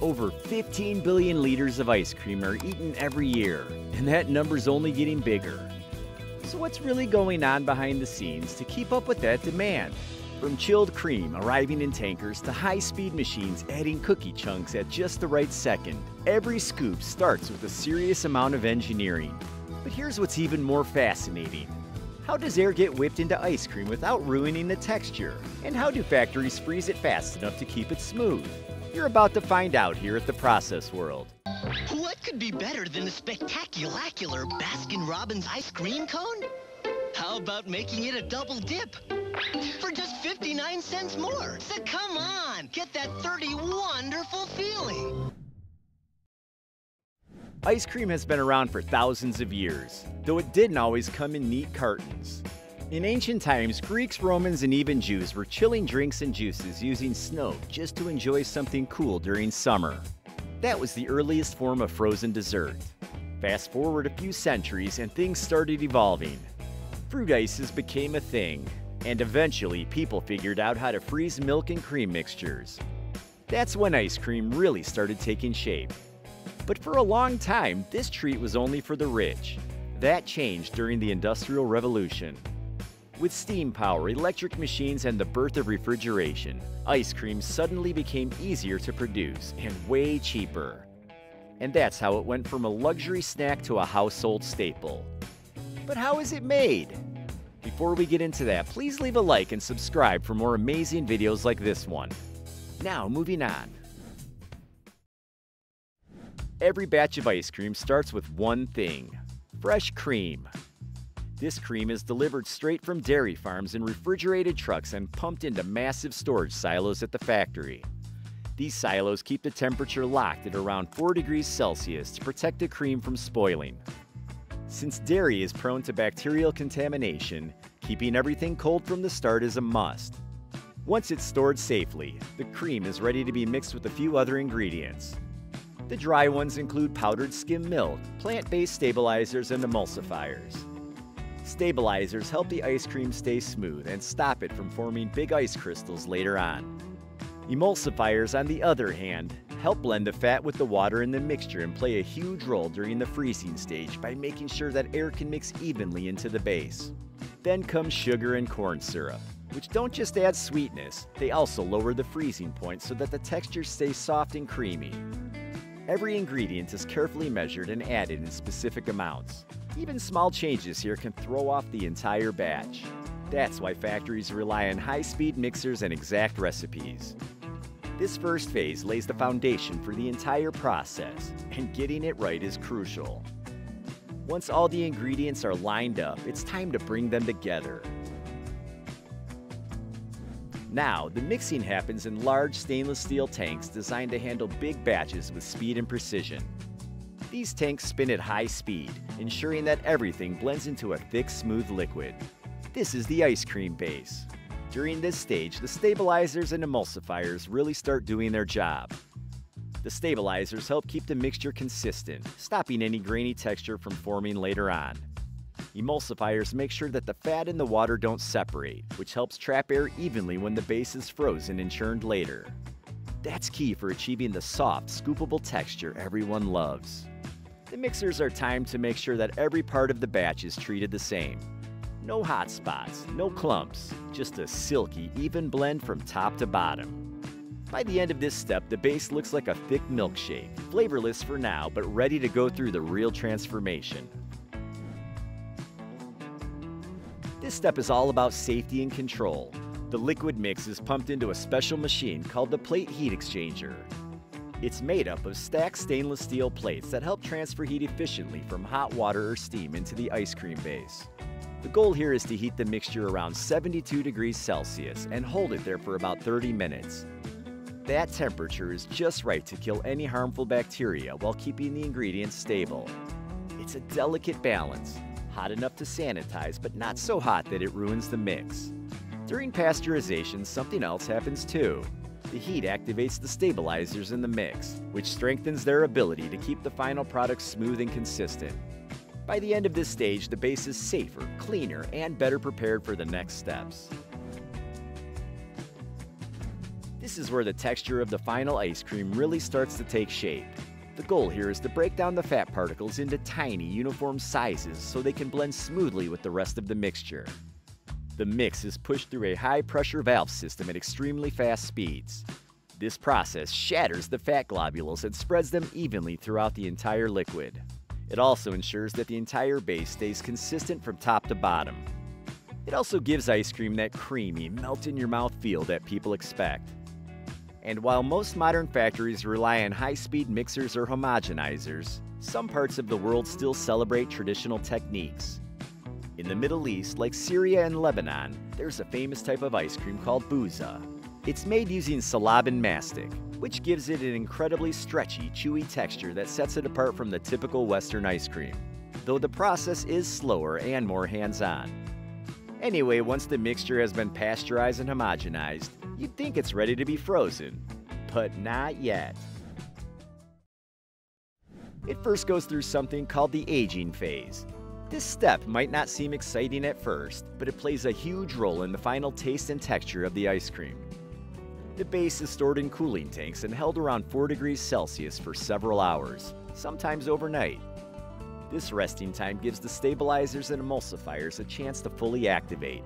Over 15 billion liters of ice cream are eaten every year, and that number's only getting bigger. So, what's really going on behind the scenes to keep up with that demand? From chilled cream arriving in tankers to high speed machines adding cookie chunks at just the right second, every scoop starts with a serious amount of engineering. But here's what's even more fascinating. How does air get whipped into ice cream without ruining the texture? And how do factories freeze it fast enough to keep it smooth? You're about to find out here at the Process World. What could be better than a spectacular Baskin-Robbins ice cream cone? How about making it a double dip? For just 59 cents more. So come on, get that 30 wonderful feeling. Ice cream has been around for thousands of years, though it didn't always come in neat cartons. In ancient times, Greeks, Romans, and even Jews were chilling drinks and juices using snow just to enjoy something cool during summer. That was the earliest form of frozen dessert. Fast forward a few centuries and things started evolving. Fruit ices became a thing, and eventually people figured out how to freeze milk and cream mixtures. That's when ice cream really started taking shape. But for a long time, this treat was only for the rich. That changed during the Industrial Revolution. With steam power, electric machines, and the birth of refrigeration, ice cream suddenly became easier to produce and way cheaper. And that's how it went from a luxury snack to a household staple. But how is it made? Before we get into that, please leave a like and subscribe for more amazing videos like this one. Now, moving on. Every batch of ice cream starts with one thing fresh cream. This cream is delivered straight from dairy farms in refrigerated trucks and pumped into massive storage silos at the factory. These silos keep the temperature locked at around 4 degrees Celsius to protect the cream from spoiling. Since dairy is prone to bacterial contamination, keeping everything cold from the start is a must. Once it's stored safely, the cream is ready to be mixed with a few other ingredients. The dry ones include powdered skim milk, plant-based stabilizers, and emulsifiers. Stabilizers help the ice cream stay smooth and stop it from forming big ice crystals later on. Emulsifiers, on the other hand, help blend the fat with the water in the mixture and play a huge role during the freezing stage by making sure that air can mix evenly into the base. Then comes sugar and corn syrup, which don't just add sweetness, they also lower the freezing point so that the texture stays soft and creamy. Every ingredient is carefully measured and added in specific amounts. Even small changes here can throw off the entire batch. That's why factories rely on high-speed mixers and exact recipes. This first phase lays the foundation for the entire process, and getting it right is crucial. Once all the ingredients are lined up, it's time to bring them together. Now, the mixing happens in large stainless steel tanks designed to handle big batches with speed and precision. These tanks spin at high speed, ensuring that everything blends into a thick, smooth liquid. This is the ice cream base. During this stage, the stabilizers and emulsifiers really start doing their job. The stabilizers help keep the mixture consistent, stopping any grainy texture from forming later on. Emulsifiers make sure that the fat and the water don't separate, which helps trap air evenly when the base is frozen and churned later. That's key for achieving the soft, scoopable texture everyone loves. The mixers are timed to make sure that every part of the batch is treated the same. No hot spots, no clumps, just a silky, even blend from top to bottom. By the end of this step, the base looks like a thick milkshake, flavorless for now, but ready to go through the real transformation. This step is all about safety and control. The liquid mix is pumped into a special machine called the plate heat exchanger. It's made up of stacked stainless steel plates that help transfer heat efficiently from hot water or steam into the ice cream base. The goal here is to heat the mixture around 72 degrees Celsius and hold it there for about 30 minutes. That temperature is just right to kill any harmful bacteria while keeping the ingredients stable. It's a delicate balance, hot enough to sanitize but not so hot that it ruins the mix. During pasteurization, something else happens too. The heat activates the stabilizers in the mix, which strengthens their ability to keep the final product smooth and consistent. By the end of this stage, the base is safer, cleaner, and better prepared for the next steps. This is where the texture of the final ice cream really starts to take shape. The goal here is to break down the fat particles into tiny, uniform sizes so they can blend smoothly with the rest of the mixture. The mix is pushed through a high-pressure valve system at extremely fast speeds. This process shatters the fat globules and spreads them evenly throughout the entire liquid. It also ensures that the entire base stays consistent from top to bottom. It also gives ice cream that creamy, melt-in-your-mouth feel that people expect. And while most modern factories rely on high-speed mixers or homogenizers, some parts of the world still celebrate traditional techniques. In the Middle East, like Syria and Lebanon, there's a famous type of ice cream called bouza. It's made using salabin mastic, which gives it an incredibly stretchy, chewy texture that sets it apart from the typical Western ice cream, though the process is slower and more hands-on. Anyway, once the mixture has been pasteurized and homogenized, you'd think it's ready to be frozen, but not yet. It first goes through something called the aging phase. This step might not seem exciting at first, but it plays a huge role in the final taste and texture of the ice cream. The base is stored in cooling tanks and held around 4 degrees Celsius for several hours, sometimes overnight. This resting time gives the stabilizers and emulsifiers a chance to fully activate.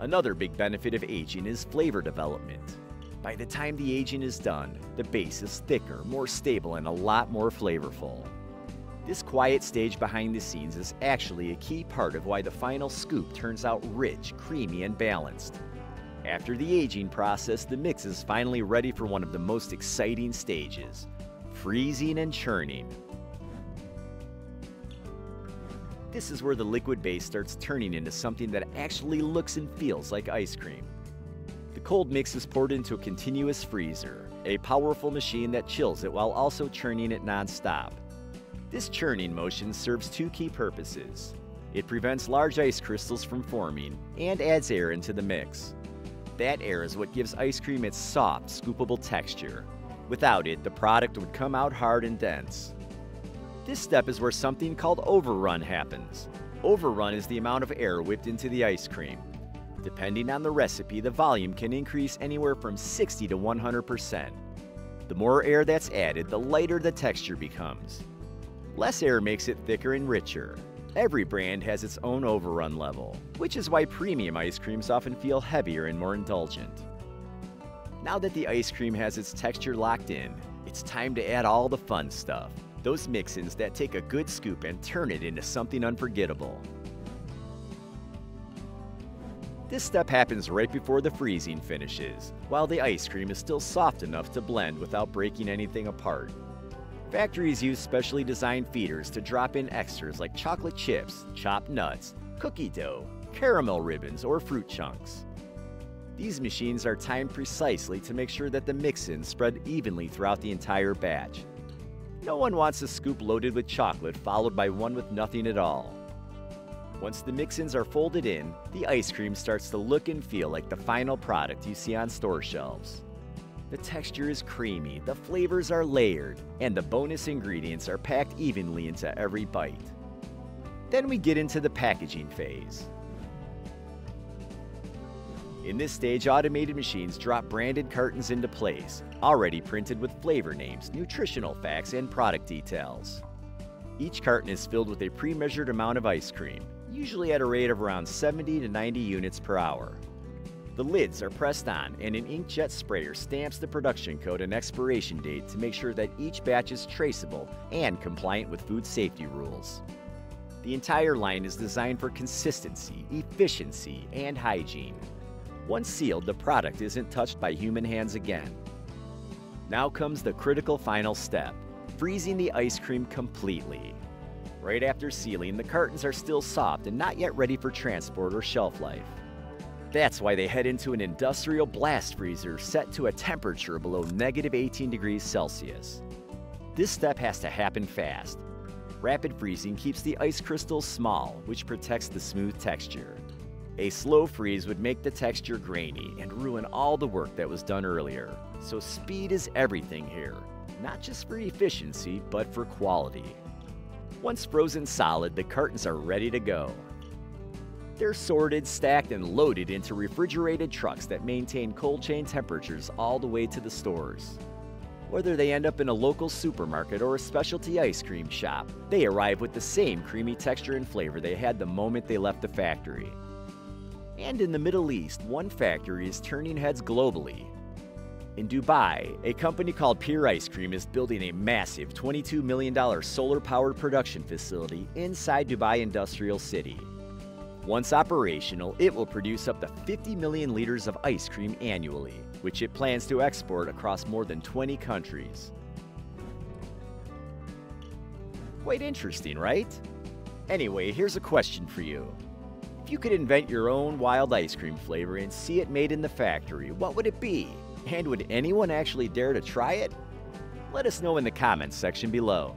Another big benefit of aging is flavor development. By the time the aging is done, the base is thicker, more stable, and a lot more flavorful. This quiet stage behind the scenes is actually a key part of why the final scoop turns out rich, creamy, and balanced. After the aging process, the mix is finally ready for one of the most exciting stages, freezing and churning. This is where the liquid base starts turning into something that actually looks and feels like ice cream. The cold mix is poured into a continuous freezer, a powerful machine that chills it while also churning it non-stop. This churning motion serves two key purposes. It prevents large ice crystals from forming and adds air into the mix. That air is what gives ice cream its soft, scoopable texture. Without it, the product would come out hard and dense. This step is where something called overrun happens. Overrun is the amount of air whipped into the ice cream. Depending on the recipe, the volume can increase anywhere from 60 to 100%. The more air that's added, the lighter the texture becomes. Less air makes it thicker and richer. Every brand has its own overrun level, which is why premium ice creams often feel heavier and more indulgent. Now that the ice cream has its texture locked in, it's time to add all the fun stuff. Those mix-ins that take a good scoop and turn it into something unforgettable. This step happens right before the freezing finishes, while the ice cream is still soft enough to blend without breaking anything apart. Factories use specially designed feeders to drop in extras like chocolate chips, chopped nuts, cookie dough, caramel ribbons, or fruit chunks. These machines are timed precisely to make sure that the mix-ins spread evenly throughout the entire batch. No one wants a scoop loaded with chocolate followed by one with nothing at all. Once the mix-ins are folded in, the ice cream starts to look and feel like the final product you see on store shelves. The texture is creamy, the flavors are layered, and the bonus ingredients are packed evenly into every bite. Then we get into the packaging phase. In this stage, automated machines drop branded cartons into place, already printed with flavor names, nutritional facts, and product details. Each carton is filled with a pre-measured amount of ice cream, usually at a rate of around 70 to 90 units per hour. The lids are pressed on and an inkjet sprayer stamps the production code and expiration date to make sure that each batch is traceable and compliant with food safety rules. The entire line is designed for consistency, efficiency, and hygiene. Once sealed, the product isn't touched by human hands again. Now comes the critical final step, freezing the ice cream completely. Right after sealing, the cartons are still soft and not yet ready for transport or shelf life. That's why they head into an industrial blast freezer set to a temperature below negative 18 degrees Celsius. This step has to happen fast. Rapid freezing keeps the ice crystals small, which protects the smooth texture. A slow freeze would make the texture grainy and ruin all the work that was done earlier. So speed is everything here, not just for efficiency, but for quality. Once frozen solid, the cartons are ready to go. They're sorted, stacked, and loaded into refrigerated trucks that maintain cold chain temperatures all the way to the stores. Whether they end up in a local supermarket or a specialty ice cream shop, they arrive with the same creamy texture and flavor they had the moment they left the factory. And in the Middle East, one factory is turning heads globally. In Dubai, a company called Pure Ice Cream is building a massive $22 million solar powered production facility inside Dubai Industrial City. Once operational, it will produce up to 50 million liters of ice cream annually, which it plans to export across more than 20 countries. Quite interesting, right? Anyway, here's a question for you. If you could invent your own wild ice cream flavor and see it made in the factory, what would it be? And would anyone actually dare to try it? Let us know in the comments section below.